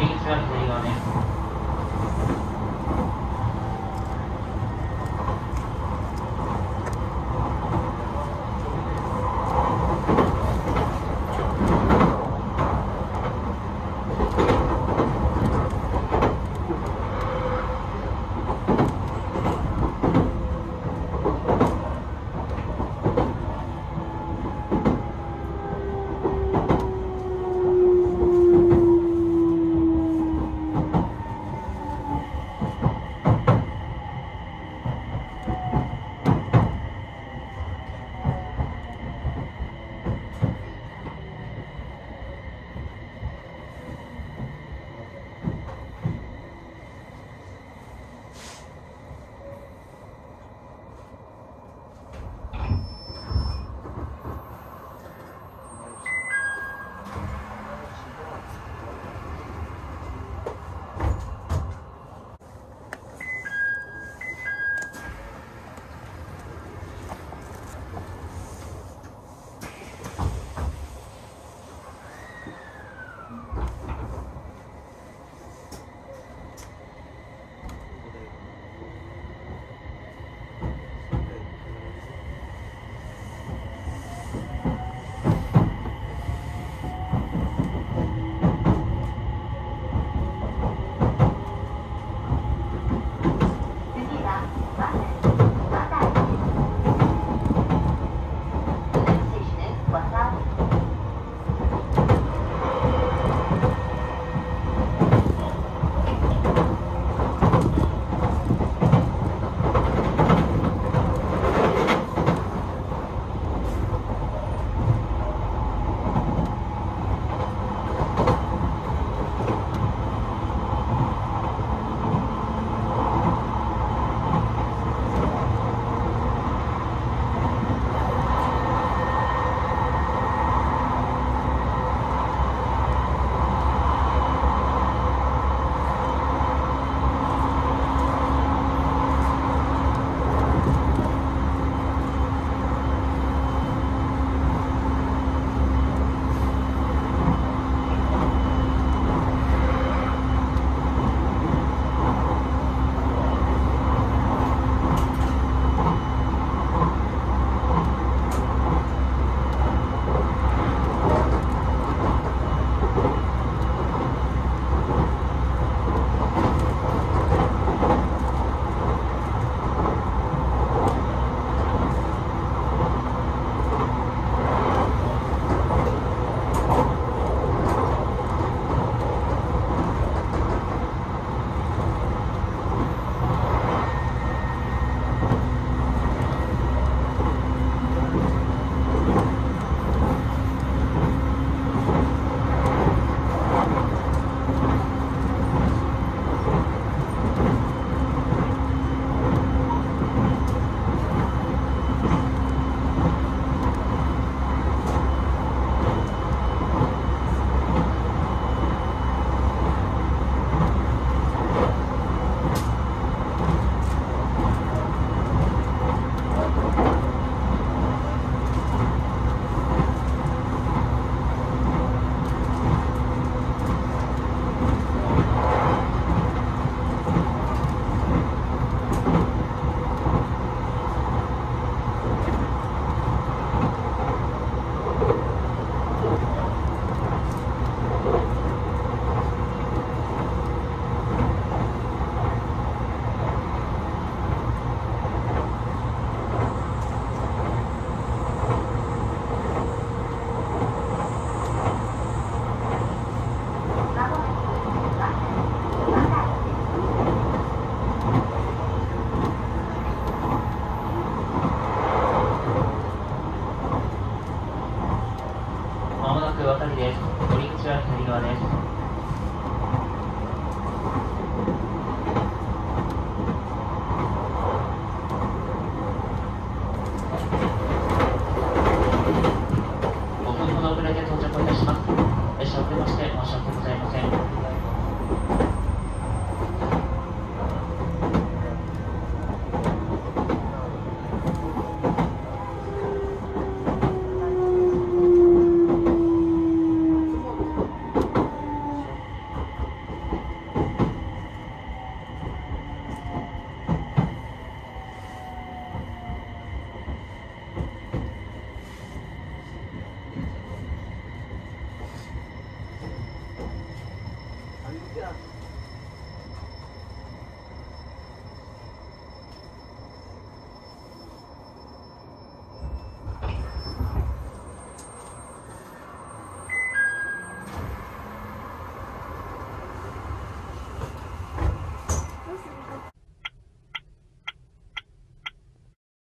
元気な鳥がね。渡りです。降り口は左側です。Yeah.